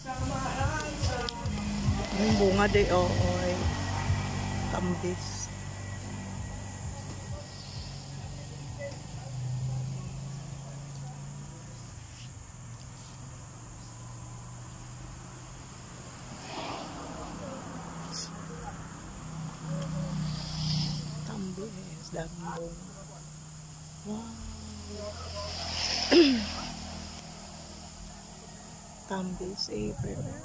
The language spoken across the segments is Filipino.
Yung bunga de, oo. Oh, oh, Tambis. Tambis, dambong. Wow. thumb this apron.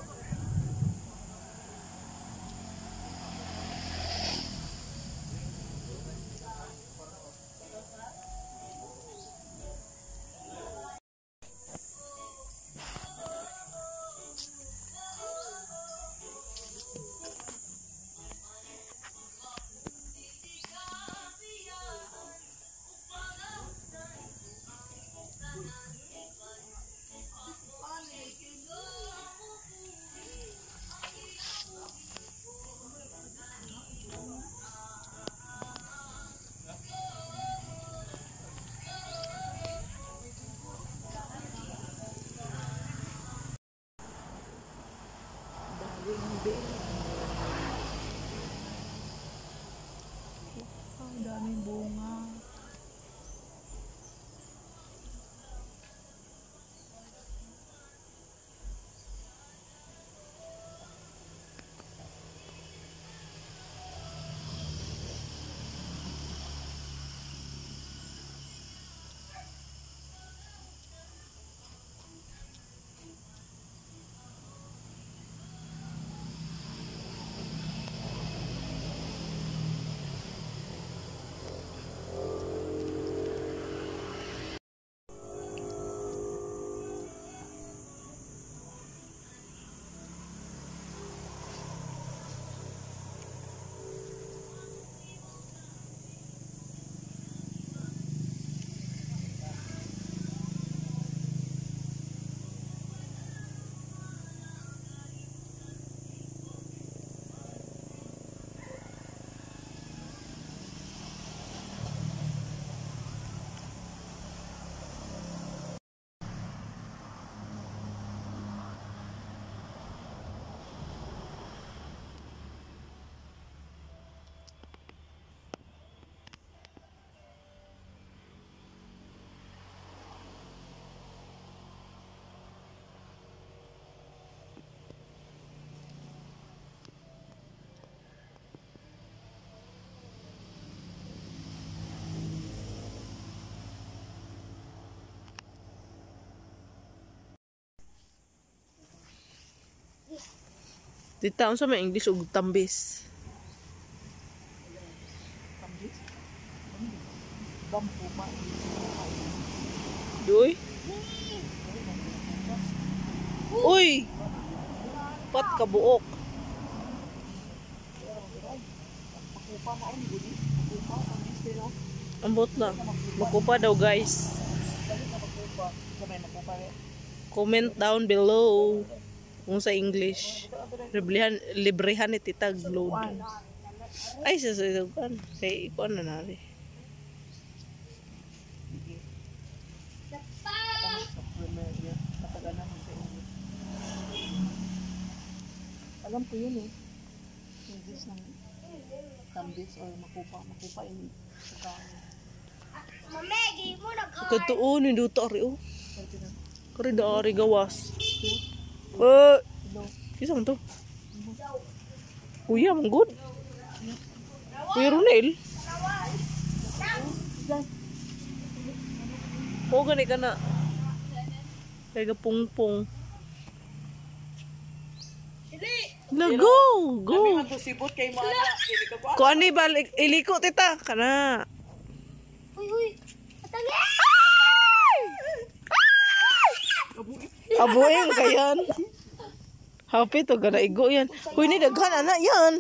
Dita, unsa may English ug tambis? Tambis? Doy? Uy! Pat kabuok. Ambot na. Makupa daw guys. Comment down below kung sa English. Librihan, librihan ni Tita Glode. Ay, sa sa kan. Kay ikuan na nari. Alam ko yun eh. English ng tambis or makupa. Makupa in sa Mamegi mo na ka. Katuon, hindi ito ari oh. Kari da ari gawas. Eh, isa man to. Kuya, mong good. Kuya Ronel. Oo, gani ka na. Kaya ka pungpong. Na, go! Go! Sibot kay mo ana, ko. Kung ano ba, iliko tita. Kana. Uy, uy. Atangi! Abuing ka yan. Happy to, gana igo yan. Huy, ni daghan anak yan.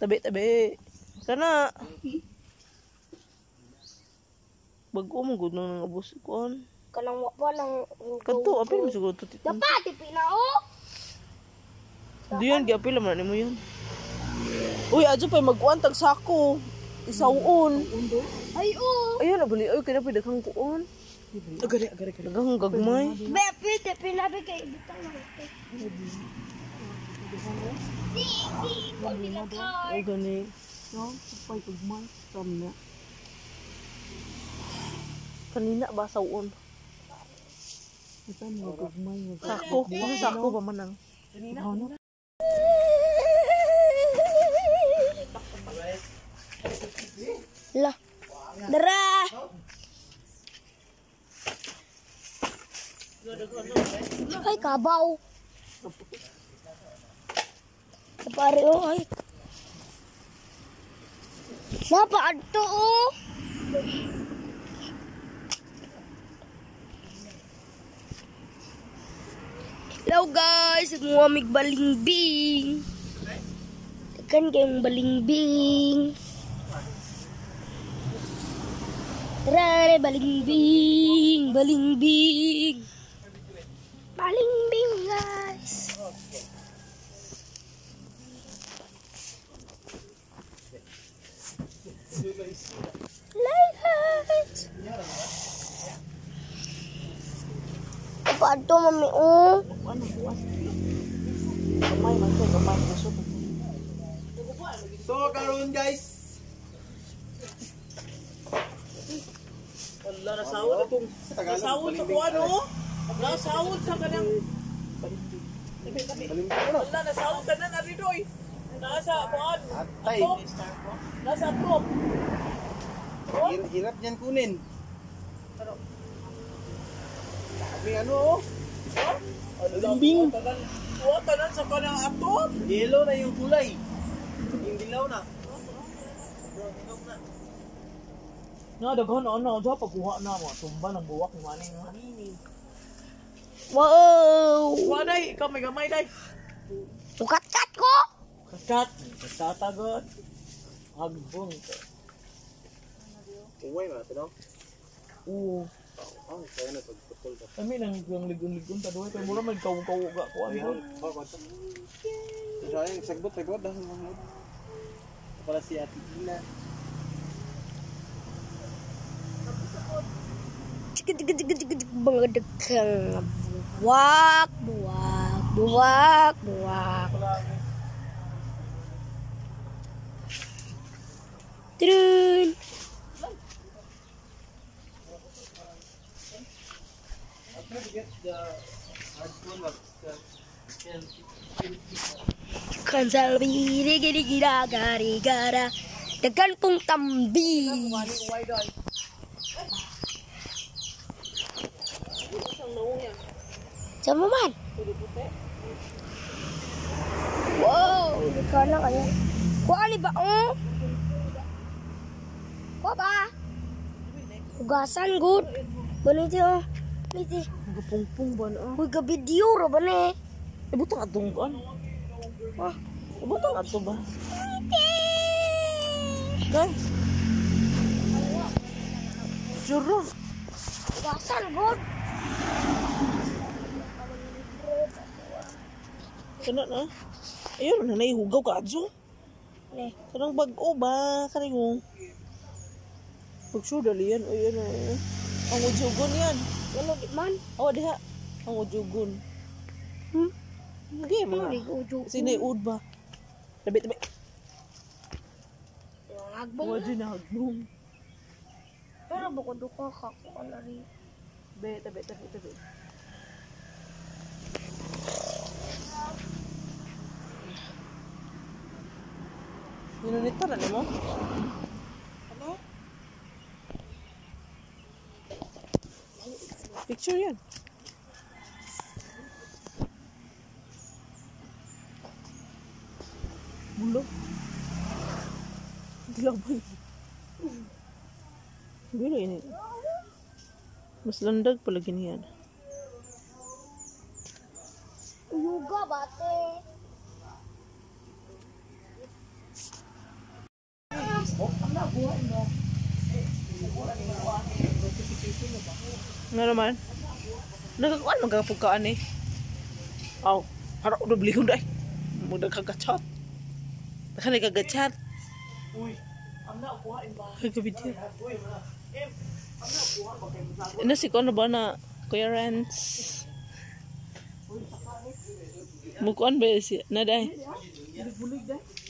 Tabi, tabi. Kana. Bago mo gud nang abos kon. Kanang wapa lang. Kadto apil mo siguro to. Dapat, tipi na oh. Diyan giapil man nimo yun. Uy, adyo pa magkuan tag sako. Isawon. Ay, oh. Ayun na bali, ay kina pwede kang kuon. Agari, agari, agari. Dagang gagmay. Be, pwede, pinabi kay butang lang. Ay gani. No, sapay pagmay. Tam na. Kanina ba sawon? Ito mga pagmay. Sako. Baka sako ba manang? Ano? La. Ay, kabaw. Pare, oh, ay. Napaan to, oh. Hello guys, ngumamig balingbing. Tekan kayong balingbing. Tara, balingbing, balingbing. Balingbing, guys. Guys. Apa to, mami? Oh. Kamay man siya, kamay man siya. So, karon guys. Wala na sawod akong nasawod sa kuwan oh. Nasawod sa kanang Wala nasawod ka na naridoy. Nasa kuwan. Atay. Nasa prop. Hir- Hirap niyan kunin. Kami ano oh. Limbing. Kuwan tanan sa kanang atop. Yellow na yung kulay. Yung dilaw na. Na daghan ano, diha pagkuha na mo tumba ng buwak ni maning. Wow. Wa day, ikaw may gamay day. Tukat-kat ko. Kat-kat. Katatagot. Agbong ko. Uway uh. na, tinaw? Oo. Oh, Ang kaya na. Kami nang yung ligon-ligon ta doon. Kaya mura magkaw-kaw ka ko. Ayun. Sayang, sagbot, sagbot. Dahil mga Para si Ate Ina buak buak buak buak. Turun kan salbiri gini gara-gara dengan pung tambi. Jamuman. Wow, kana kaya. kau ni ba oh? kau apa ba? Ugasan good. bener ti oh. Miti. Gupungpung ban oh. Uy gabi diyo ro bani. Ibutang atong ban. Ah, ibutang ato ba? Miti. Guys. Jurus. Ugasan good. Kana na. Ayun, nanay hugaw ka adso. Ne. Kanang bag-o ba? Kanang yung... O yan. Oh iya, Ang ujugon yan. Wala di man. Oo, diha. Ang ujugon. Hmm? Hindi, mga. Sinay ud ba? Tabi, tabi. Nagbong. Wala ya? din nagbong. Pero ka ko alari. Minunitor ano mo? Ano? Picture ya? Bulu? Dilaban. Bulo ini. Mas pelagi pala ginihan. Boga bate. Ano naman? Nagkakuan magkapukaan eh. Aw, oh, harap udah beli hunday. Mudah kagachat. Baka nagkagachat. Uy, ang nakuhain ba? Kagabitin. Uy, ba? Ano si Kono ba na Kuya Renz? Mukuan ba si na day?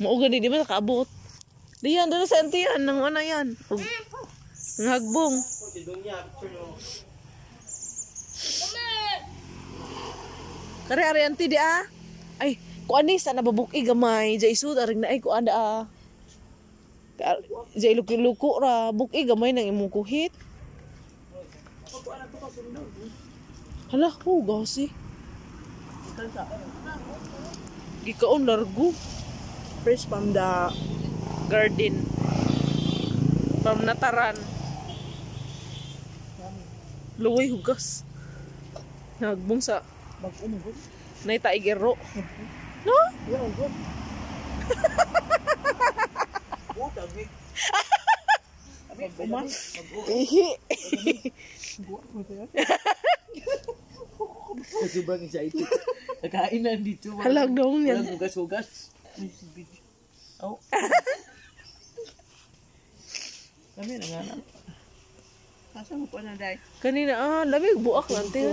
Mao gani di ba nakaabot? Diyan, doon sa antiyan, nang ano yan. Ug, ng hagbong. Si Dunya, picture nyo. Kare ari anti di ah. Ay, kuan ni sa nababuki gamay, jay sud aring na ay kuan da ah. Jay luki-luko ra, buki gamay nang imong kuhit. Hala, oh, gasi. Gikaon largo. Fresh from the garden. From nataran. Luway hugas. Nagbong sa Mag-ano ko? Nay taigero. No? Yan, good. Buta, big. Mag-uman. Ihi. Sobrang excited. Nakain na dito. Halag daw niya. Walang hugas-hugas. Oh. Kami na nga na. Asa mo pa na, Day? Kanina ah, lamig buak lang te.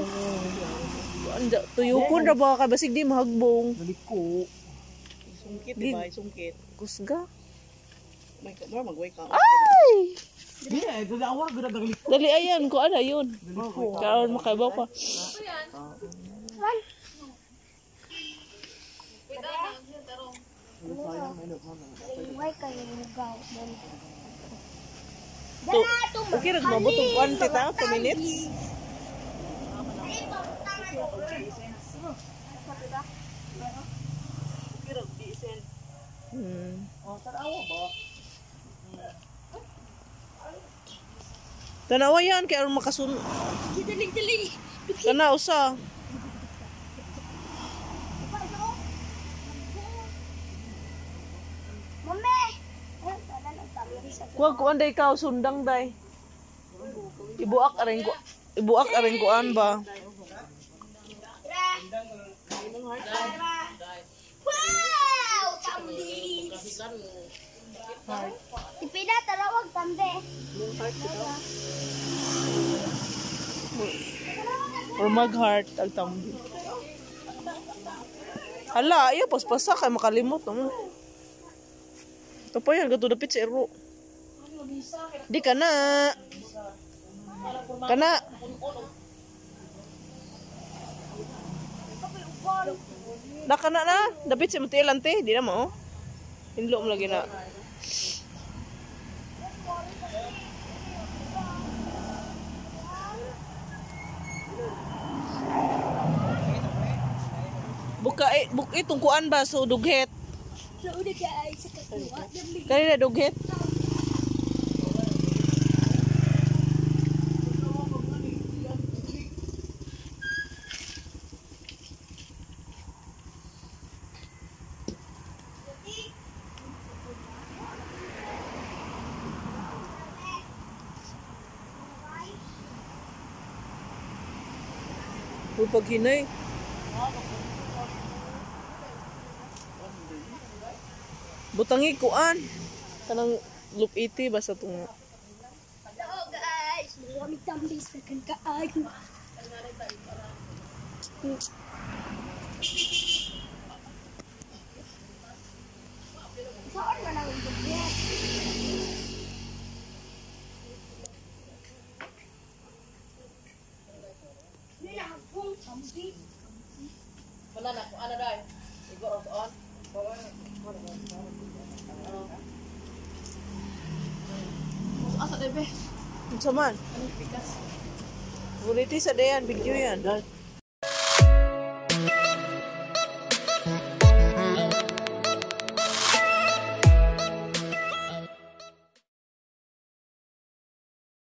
Anda, tuyukon ra ba ka basig di mahagbong. Naliko. Sungkit, Di- diba? Sungkit. Kusga. May kamera, mag-wake up. Ay! Di na, ito na awa, ganda naliko. Dali ayan ko ana yun. Karon makaibaw pa. Why kayo lugaw? To, okay mabutong kuan tita 2 minutes. Hmm. Tanawa yan kay aron makasun. Dali, dali. Kana usa. Mame! Ayun, Kuwag kuan day ka sundang day. Ibuak aring ko. Ibuak aring kuan ba? Wow! Tambi! Ipina, tarawag tambi. Or mag-heart ang tambi. Hala, iyo paspasa kay makalimot mo. Ito pa yan, gato dapit sa ero. Di kena. Kena. Dah kena na. Dapat si mati lantai. Di na mo. Lagi na. Buka eh, buk eh, itu kuan ba duget kali dah kan duget pag hinay. Butangi kuan. Kanang lupiti basta tong Hello guys! Marami tambis na kan kaayo. Saan man ang Wala na ko ana dai. Igor on. Asa debe? Unsa man? Buliti sa dayan video yan.